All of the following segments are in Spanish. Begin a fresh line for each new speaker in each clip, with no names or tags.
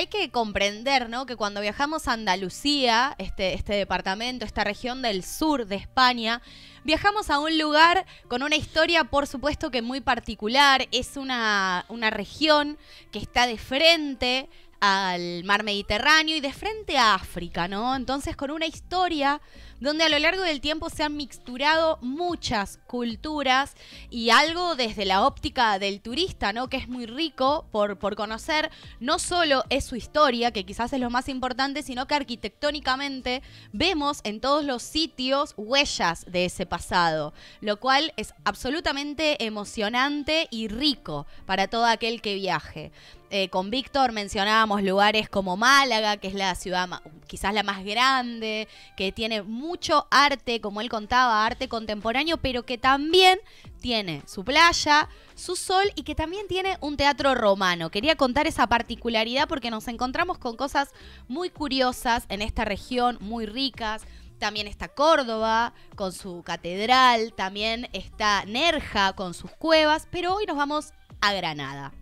hay que comprender, ¿no? Que cuando viajamos a Andalucía, este, este departamento, esta región del sur de España, viajamos a un lugar con una historia, por supuesto, que muy particular. Es una, una región que está de frente al mar Mediterráneo y de frente a África, ¿no? Entonces, con una historia donde a lo largo del tiempo se han mixturado muchas culturas y algo desde la óptica del turista, ¿no? Que es muy rico por, por conocer, no solo es su historia, que quizás es lo más importante, sino que arquitectónicamente vemos en todos los sitios huellas de ese pasado, lo cual es absolutamente emocionante y rico para todo aquel que viaje. Eh, con Víctor mencionábamos lugares como Málaga, que es la ciudad quizás la más grande, que tiene mucho arte, como él contaba, arte contemporáneo, pero que también tiene su playa, su sol y que también tiene un teatro romano. Quería contar esa particularidad porque nos encontramos con cosas muy curiosas en esta región, muy ricas. También está Córdoba con su catedral, también está Nerja con sus cuevas, pero hoy nos vamos a Granada.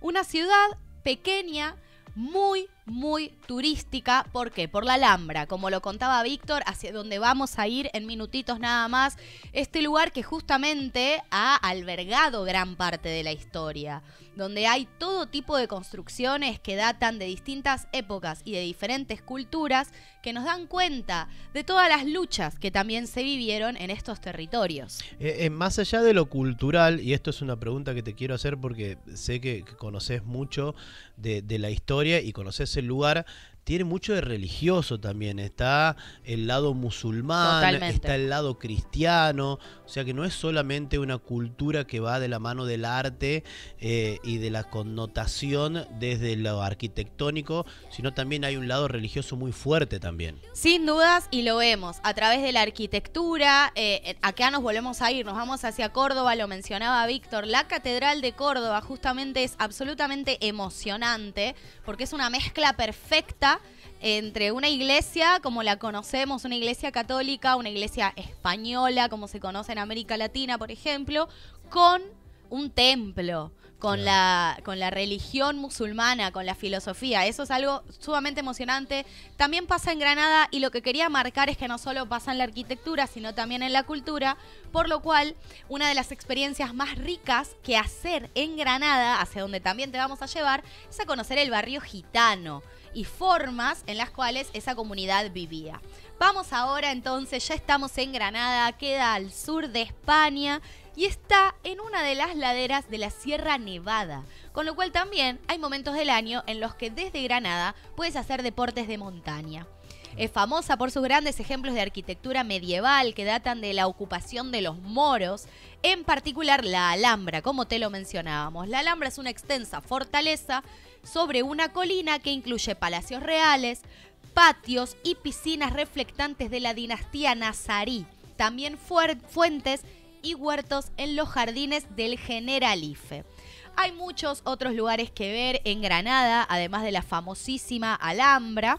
Una ciudad pequeña, muy, muy turística. ¿Por qué? Por la Alhambra, como lo contaba Víctor, hacia donde vamos a ir en minutitos nada más. Este lugar que justamente ha albergado gran parte de la historia, donde hay todo tipo de construcciones que datan de distintas épocas y de diferentes culturas que nos dan cuenta de todas las luchas que también se vivieron en estos territorios.
Eh, eh, más allá de lo cultural, y esto es una pregunta que te quiero hacer porque sé que, conoces mucho de, de la historia y conoces el lugar, tiene mucho de religioso también. Está el lado musulmán, está el lado cristiano. O sea que no es solamente una cultura que va de la mano del arte eh, y de la connotación desde lo arquitectónico, sino también hay un lado religioso muy fuerte también.
Sin dudas, y lo vemos a través de la arquitectura. Eh, acá nos volvemos a ir, nos vamos hacia Córdoba, lo mencionaba Víctor. La Catedral de Córdoba justamente es absolutamente emocionante porque es una mezcla perfecta entre una iglesia como la conocemos, una iglesia católica, una iglesia española como se conoce en América Latina, por ejemplo, con un templo, con, la, con la religión musulmana, con la filosofía. Eso es algo sumamente emocionante. También pasa en Granada y lo que quería marcar es que no solo pasa en la arquitectura, sino también en la cultura, por lo cual una de las experiencias más ricas que hacer en Granada, hacia donde también te vamos a llevar, es a conocer el barrio gitano y formas en las cuales esa comunidad vivía. Vamos ahora entonces, ya estamos en Granada, queda al sur de España y está en una de las laderas de la Sierra Nevada, con lo cual también hay momentos del año en los que desde Granada puedes hacer deportes de montaña. Es famosa por sus grandes ejemplos de arquitectura medieval que datan de la ocupación de los moros, en particular la Alhambra, como te lo mencionábamos. La Alhambra es una extensa fortaleza sobre una colina que incluye palacios reales, patios y piscinas reflectantes de la dinastía nazarí, también fuentes y huertos en los jardines del Generalife. Hay muchos otros lugares que ver en Granada, además de la famosísima Alhambra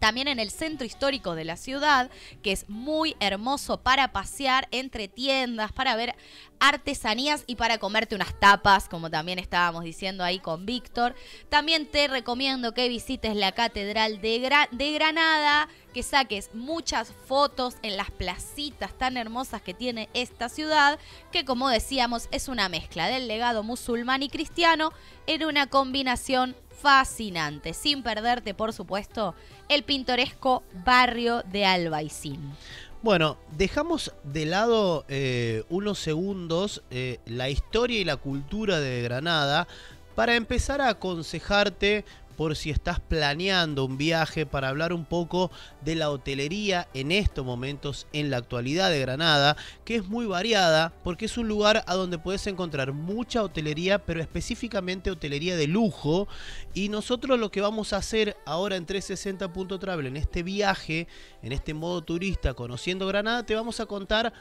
también en el centro histórico de la ciudad, que es muy hermoso para pasear entre tiendas, para ver artesanías y para comerte unas tapas, como también estábamos diciendo ahí con Víctor. También te recomiendo que visites la Catedral de, de Granada, que saques muchas fotos en las placitas tan hermosas que tiene esta ciudad, que como decíamos es una mezcla del legado musulmán y cristiano en una combinación fascinante, sin perderte por supuesto el pintoresco barrio de Albaicín.
Bueno, dejamos de lado eh, unos segundos eh, la historia y la cultura de Granada para empezar a aconsejarte por si estás planeando un viaje para hablar un poco de la hotelería en estos momentos en la actualidad de Granada, que es muy variada porque es un lugar a donde puedes encontrar mucha hotelería, pero específicamente hotelería de lujo. Y nosotros lo que vamos a hacer ahora en 360.travel, en este viaje, en este modo turista, conociendo Granada, te vamos a contar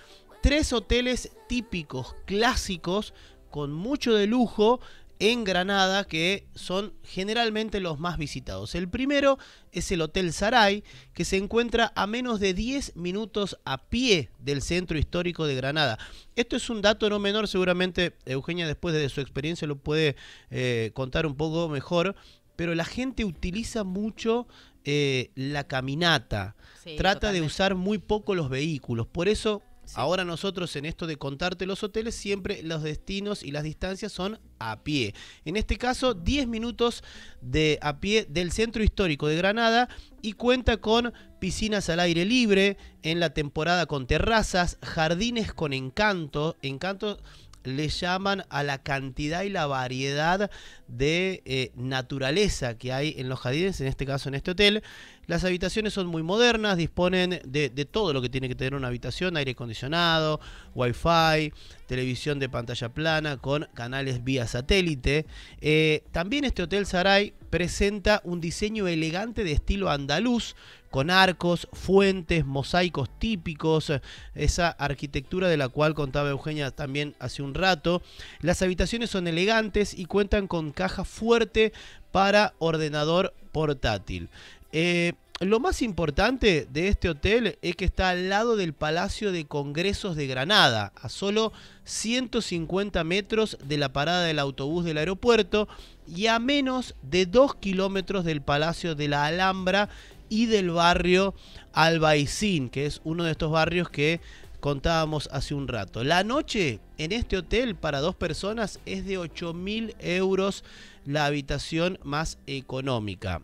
tres hoteles típicos, clásicos, con mucho de lujo en Granada que son generalmente los más visitados. El primero es el Hotel Saray, que se encuentra a menos de 10 minutos a pie del centro histórico de Granada. Esto es un dato no menor, seguramente Eugenia después de su experiencia lo puede eh, contar un poco mejor, pero la gente utiliza mucho eh, la caminata.
Sí,
Trata de usar muy poco los vehículos. Por eso, ahora nosotros en esto de contarte los hoteles, siempre los destinos y las distancias son a pie. En este caso, 10 minutos de a pie del centro histórico de Granada y cuenta con piscinas al aire libre en la temporada con terrazas, jardines con encanto, encanto le llaman a la cantidad y la variedad de eh, naturaleza que hay en los jardines, en este caso en este hotel. Las habitaciones son muy modernas, disponen de, todo lo que tiene que tener una habitación, aire acondicionado, wifi, televisión de pantalla plana con canales vía satélite. Eh, también este Hotel Saray presenta un diseño elegante de estilo andaluz, con arcos, fuentes, mosaicos típicos, esa arquitectura de la cual contaba Eugenia también hace un rato. Las habitaciones son elegantes y cuentan con caja fuerte para ordenador portátil. Eh, lo más importante de este hotel es que está al lado del Palacio de Congresos de Granada, a solo 150 metros de la parada del autobús del aeropuerto y a menos de 2 kilómetros del Palacio de la Alhambra y del barrio Albaicín, que es uno de estos barrios que contábamos hace un rato. La noche en este hotel para dos personas es de 8 mil euros la habitación más económica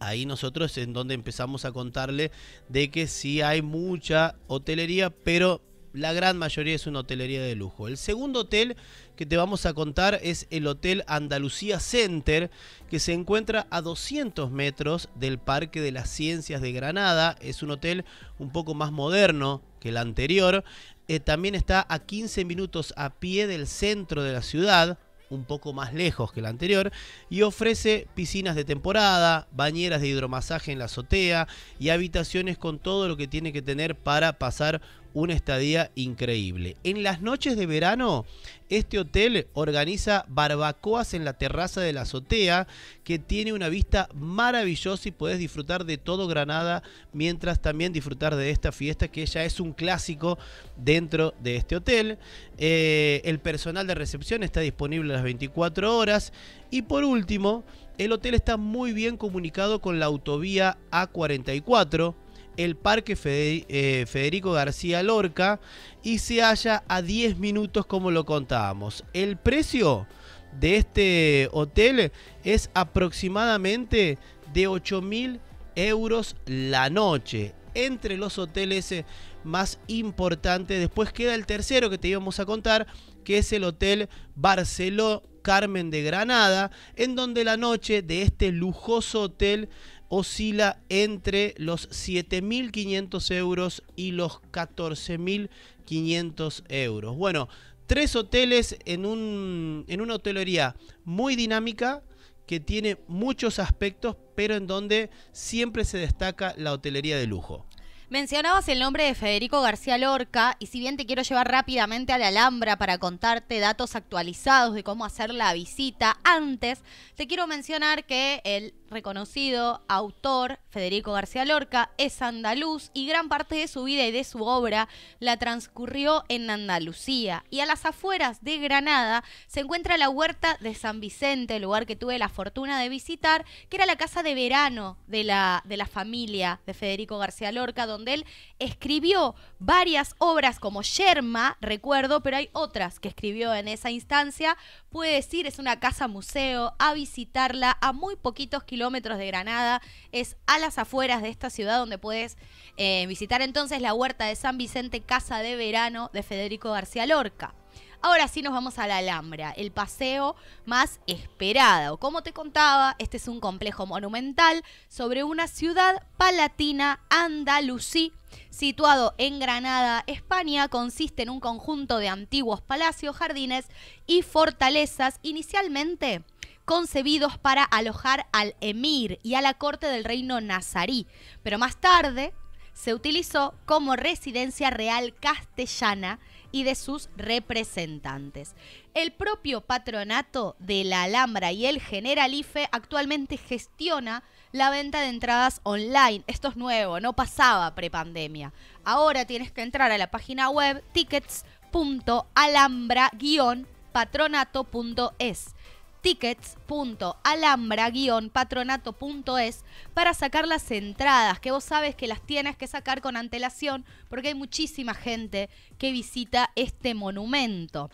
ahí nosotros en donde empezamos a contarle de que sí hay mucha hotelería, pero la gran mayoría es una hotelería de lujo. El segundo hotel que te vamos a contar es el Hotel Andalucía Center, que se encuentra a 200 metros del Parque de las Ciencias de Granada. Es un hotel un poco más moderno que el anterior. Eh, también está a 15 minutos a pie del centro de la ciudad un poco más lejos que el anterior y ofrece piscinas de temporada, bañeras de hidromasaje en la azotea y habitaciones con todo lo que tiene que tener para pasar una estadía increíble. En las noches de verano, este hotel organiza barbacoas en la terraza de la azotea que tiene una vista maravillosa y puedes disfrutar de todo Granada mientras también disfrutar de esta fiesta que ya es un clásico dentro de este hotel. Eh, el personal de recepción está disponible a las 24 horas y por último, el hotel está muy bien comunicado con la autovía A44 el Parque Federico García Lorca y se halla a 10 minutos como lo contábamos. El precio de este hotel es aproximadamente de 8 mil euros la noche. Entre los hoteles más importantes, después queda el tercero que te íbamos a contar, que es el Hotel Barceló Carmen de Granada, en donde la noche de este lujoso hotel oscila entre los 7.500 euros y los 14.500 euros. Bueno, tres hoteles en, un, en una hotelería muy dinámica que tiene muchos aspectos, pero en donde siempre se destaca la hotelería de lujo.
Mencionabas el nombre de Federico García Lorca y si bien te quiero llevar rápidamente a la Alhambra para contarte datos actualizados de cómo hacer la visita, antes te quiero mencionar que el reconocido autor Federico García Lorca es andaluz y gran parte de su vida y de su obra la transcurrió en Andalucía. Y a las afueras de Granada se encuentra la huerta de San Vicente, lugar que tuve la fortuna de visitar, que era la casa de verano de la, de la familia de Federico García Lorca, donde él escribió varias obras como Yerma, recuerdo, pero hay otras que escribió en esa instancia. Puede decir, es una casa museo, a visitarla a muy poquitos kilómetros de Granada, es a las afueras de esta ciudad donde puedes eh, visitar entonces la huerta de San Vicente, casa de verano de Federico García Lorca. Ahora sí nos vamos a la Alhambra, el paseo más esperado. Como te contaba, este es un complejo monumental sobre una ciudad palatina andalusí situado en Granada, España. Consiste en un conjunto de antiguos palacios, jardines y fortalezas inicialmente concebidos para alojar al emir y a la corte del reino nazarí, pero más tarde se utilizó como residencia real castellana y de sus representantes. El propio patronato de la Alhambra y el Generalife actualmente gestiona la venta de entradas online. Esto es nuevo, no pasaba prepandemia. Ahora tienes que entrar a la página web tickets.alhambra-patronato.es tickets.alhambra-patronato.es para sacar las entradas, que vos sabes que las tienes que sacar con antelación porque hay muchísima gente que visita este monumento.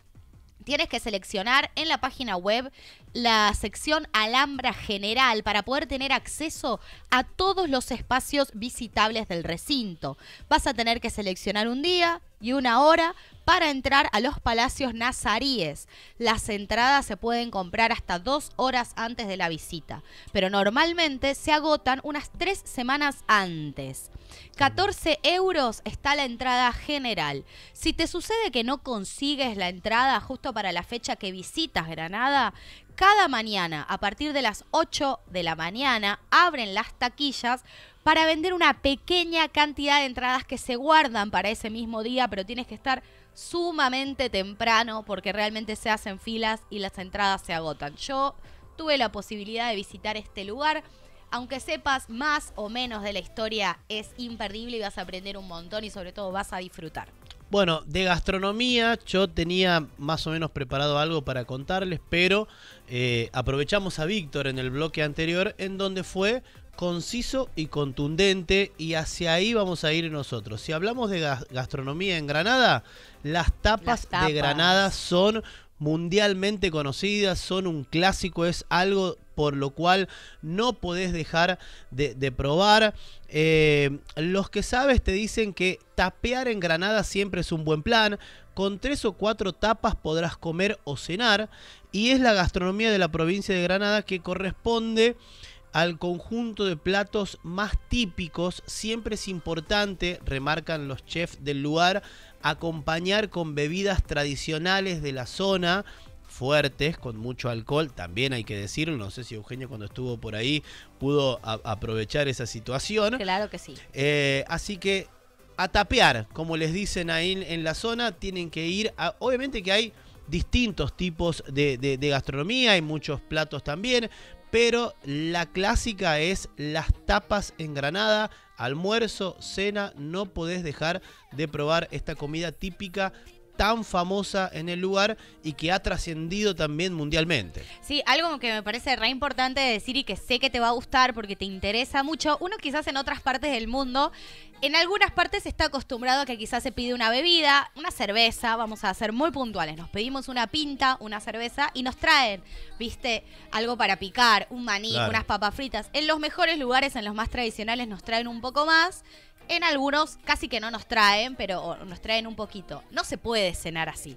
Tienes que seleccionar en la página web la sección Alhambra General para poder tener acceso a todos los espacios visitables del recinto. Vas a tener que seleccionar un día y una hora para entrar a los palacios nazaríes. Las entradas se pueden comprar hasta dos horas antes de la visita, pero normalmente se agotan unas tres semanas antes. 14 euros está la entrada general. Si te sucede que no consigues la entrada justo para la fecha que visitas Granada, cada mañana, a partir de las 8 de la mañana, abren las taquillas para vender una pequeña cantidad de entradas que se guardan para ese mismo día, pero tienes que estar sumamente temprano porque realmente se hacen filas y las entradas se agotan. Yo tuve la posibilidad de visitar este lugar. Aunque sepas más o menos de la historia, es imperdible y vas a aprender un montón y sobre todo vas a disfrutar.
Bueno, de gastronomía yo tenía más o menos preparado algo para contarles, pero eh, aprovechamos a Víctor en el bloque anterior en donde fue conciso y contundente y hacia ahí vamos a ir nosotros. Si hablamos de gastronomía en Granada, las tapas, de Granada son mundialmente conocidas, son un clásico, es algo por lo cual no podés dejar de, probar. Eh, los que sabes te dicen que tapear en Granada siempre es un buen plan. Con tres o cuatro tapas podrás comer o cenar. Y es la gastronomía de la provincia de Granada que corresponde al conjunto de platos más típicos. Siempre es importante, remarcan los chefs del lugar, acompañar con bebidas tradicionales de la zona fuertes, con mucho alcohol, también hay que decirlo, no sé si Eugenio cuando estuvo por ahí pudo aprovechar esa situación.
Claro que sí.
Eh, así que a tapear, como les dicen ahí en la zona, tienen que ir, a, obviamente que hay distintos tipos de, de gastronomía, hay muchos platos también, pero la clásica es las tapas en Granada, almuerzo, cena, no podés dejar de probar esta comida típica tan famosa en el lugar y que ha trascendido también mundialmente.
Sí, algo que me parece re importante decir y que sé que te va a gustar porque te interesa mucho. Uno quizás en otras partes del mundo, en algunas partes está acostumbrado a que quizás se pide una bebida, una cerveza, vamos a ser muy puntuales. Nos pedimos una pinta, una cerveza y nos traen, viste, algo para picar, un maní, unas papas fritas. En los mejores lugares, en los más tradicionales, nos traen un poco más en algunos casi que no nos traen, pero nos traen un poquito. No se puede cenar así.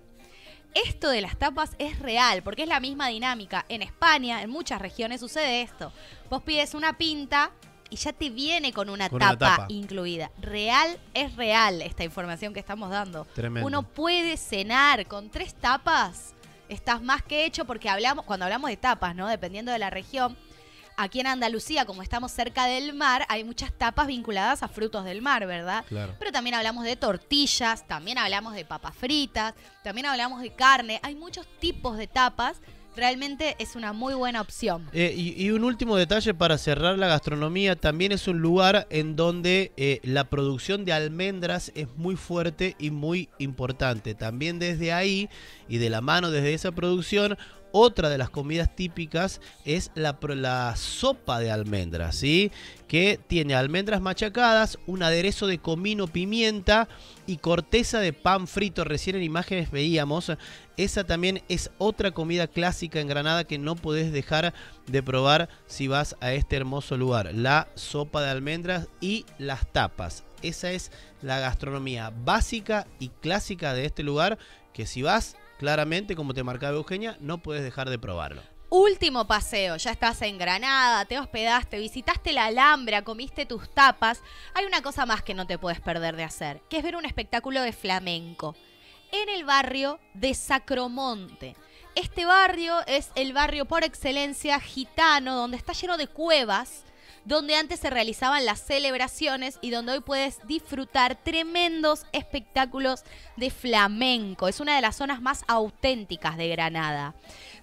Esto de las tapas es real, porque es la misma dinámica. En España, en muchas regiones sucede esto. Vos pides una pinta y ya te viene con una, tapa, incluida. Real es real esta información que estamos dando. Uno puede cenar con tres tapas. Estás más que hecho porque hablamos, cuando hablamos de tapas, ¿no? Dependiendo de la región, aquí en Andalucía, como estamos cerca del mar, hay muchas tapas vinculadas a frutos del mar, ¿verdad? Claro. Pero también hablamos de tortillas, también hablamos de papas fritas, también hablamos de carne. Hay muchos tipos de tapas realmente es una muy buena opción.
Eh, y, un último detalle para cerrar la gastronomía, también es un lugar en donde eh, la producción de almendras es muy fuerte y muy importante. También desde ahí y de la mano desde esa producción otra de las comidas típicas es la, sopa de almendras, ¿sí? que tiene almendras machacadas, un aderezo de comino, pimienta y corteza de pan frito. Recién en imágenes veíamos. Esa también es otra comida clásica en Granada que no podés dejar de probar si vas a este hermoso lugar. La sopa de almendras y las tapas. Esa es la gastronomía básica y clásica de este lugar que si vas claramente, como te marcaba Eugenia, no puedes dejar de probarlo.
Último paseo, ya estás en Granada, te hospedaste, visitaste la Alhambra, comiste tus tapas. Hay una cosa más que no te puedes perder de hacer, que es ver un espectáculo de flamenco en el barrio de Sacromonte. Este barrio es el barrio por excelencia gitano, donde está lleno de cuevas donde antes se realizaban las celebraciones y donde hoy puedes disfrutar tremendos espectáculos de flamenco. Es una de las zonas más auténticas de Granada.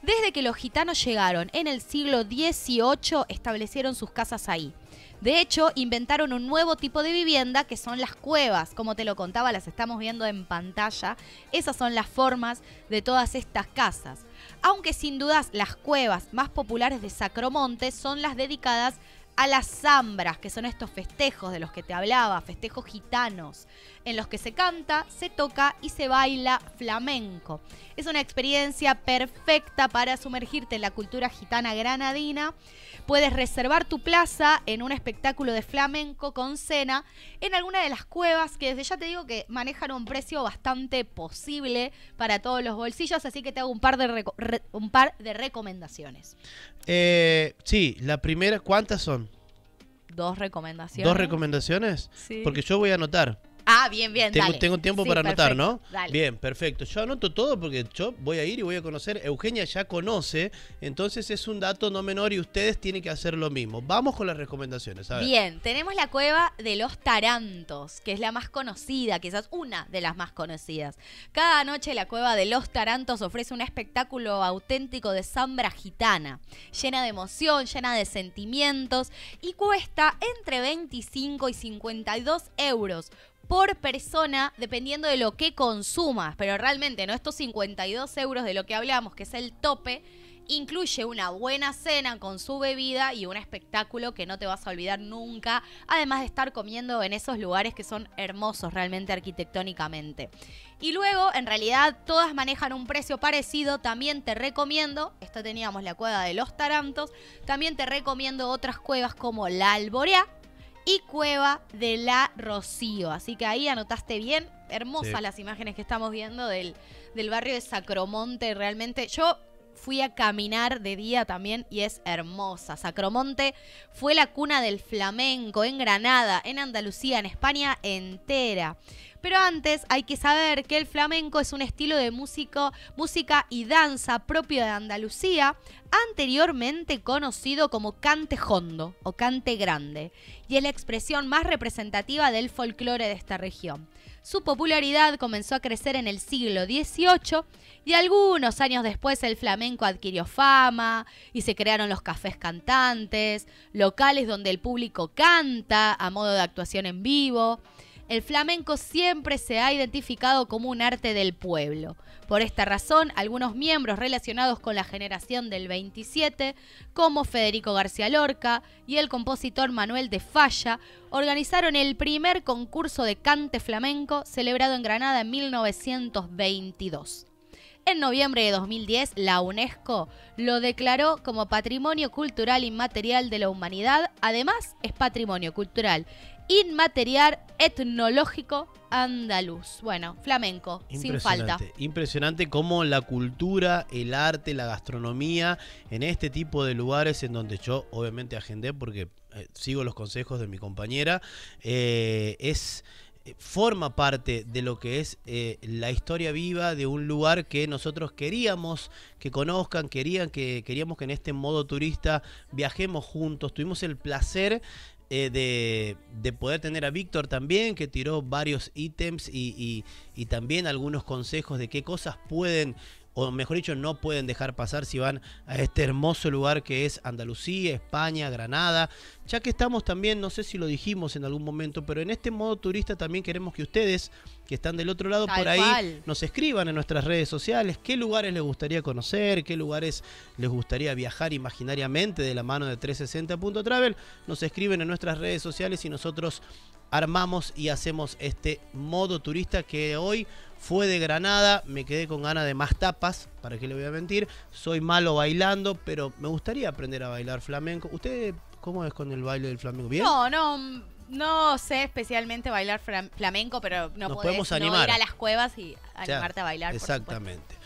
Desde que los gitanos llegaron en el siglo XVIII, establecieron sus casas ahí. De hecho, inventaron un nuevo tipo de vivienda que son las cuevas. Como te lo contaba, las estamos viendo en pantalla. Esas son las formas de todas estas casas. aunque sin dudas las cuevas más populares de Sacromonte son las dedicadas a las zambras, que son estos festejos de los que te hablaba, festejos gitanos, en los que se canta, se toca y se baila flamenco. Es una experiencia perfecta para sumergirte en la cultura gitana granadina. Puedes reservar tu plaza en un espectáculo de flamenco con cena en alguna de las cuevas que desde ya te digo que manejan un precio bastante posible para todos los bolsillos, así que te hago un par de, un par de recomendaciones.
Eh, sí, la primera, ¿cuántas son?
Dos recomendaciones.
¿Dos recomendaciones? Sí. Porque yo voy a anotar.
Ah, bien, bien.
Tengo, tengo tiempo para anotar, ¿no? Bien, perfecto. Yo anoto todo porque yo voy a ir y voy a conocer. Eugenia ya conoce, entonces es un dato no menor y ustedes tienen que hacer lo mismo. Vamos con las recomendaciones.
Bien, tenemos la cueva de los Tarantos, que es la más conocida, quizás una de las más conocidas. Cada noche la cueva de los Tarantos ofrece un espectáculo auténtico de zambra gitana, llena de emoción, llena de sentimientos y cuesta entre 25 y 52 euros por persona, dependiendo de lo que consumas. Pero realmente, ¿no? Estos 52 euros de lo que hablamos, que es el tope, incluye una buena cena con su bebida y un espectáculo que no te vas a olvidar nunca, además de estar comiendo en esos lugares que son hermosos realmente arquitectónicamente. Y luego, en realidad, todas manejan un precio parecido. También te recomiendo, esta teníamos la cueva de los Tarantos, también te recomiendo otras cuevas como la Alborea, y Cueva de la Rocío. Así que ahí anotaste bien. Hermosas las imágenes que estamos viendo del, del barrio de Sacromonte. Realmente yo fui a caminar de día también y es hermosa. Sacromonte fue la cuna del flamenco en Granada, en Andalucía, en España entera. Pero antes hay que saber que el flamenco es un estilo de música y danza propio de Andalucía, anteriormente conocido como cante hondo o cante grande, y es la expresión más representativa del folclore de esta región. Su popularidad comenzó a crecer en el siglo XVIII y algunos años después el flamenco adquirió fama y se crearon los cafés cantantes, locales donde el público canta a modo de actuación en vivo el flamenco siempre se ha identificado como un arte del pueblo. Por esta razón, algunos miembros relacionados con la generación del 27, como Federico García Lorca y el compositor Manuel de Falla, organizaron el primer concurso de cante flamenco celebrado en Granada en 1922. En noviembre de 2010, la UNESCO lo declaró como Patrimonio Cultural Inmaterial de la Humanidad. Además, es Patrimonio Cultural inmaterial etnológico andaluz. Bueno, flamenco, sin falta.
Impresionante cómo la cultura, el arte, la gastronomía, en este tipo de lugares en donde yo obviamente agendé porque eh, sigo los consejos de mi compañera, eh, es eh, forma parte de lo que es la historia viva de un lugar que nosotros queríamos que conozcan, querían que queríamos que en este modo turista viajemos juntos, tuvimos el placer eh, de, poder tener a Víctor también, que tiró varios ítems y, y, también algunos consejos de qué cosas pueden o mejor dicho, no pueden dejar pasar si van a este hermoso lugar que es Andalucía, España, Granada. Ya que estamos también, no sé si lo dijimos en algún momento, pero en este modo turista también queremos que ustedes, que están del otro lado por ahí, nos escriban en nuestras redes sociales qué lugares les gustaría conocer, qué lugares les gustaría viajar imaginariamente de la mano de 360.travel. Nos escriben en nuestras redes sociales y nosotros armamos y hacemos este modo turista que hoy fue de Granada, me quedé con ganas de más tapas, para qué le voy a mentir, soy malo bailando, pero me gustaría aprender a bailar flamenco. ¿Usted cómo es con el baile del flamenco? ¿Bien?
No, no, no sé especialmente bailar flamenco, pero no podemos animar. ir a las cuevas y animarte a bailar.
Exactamente.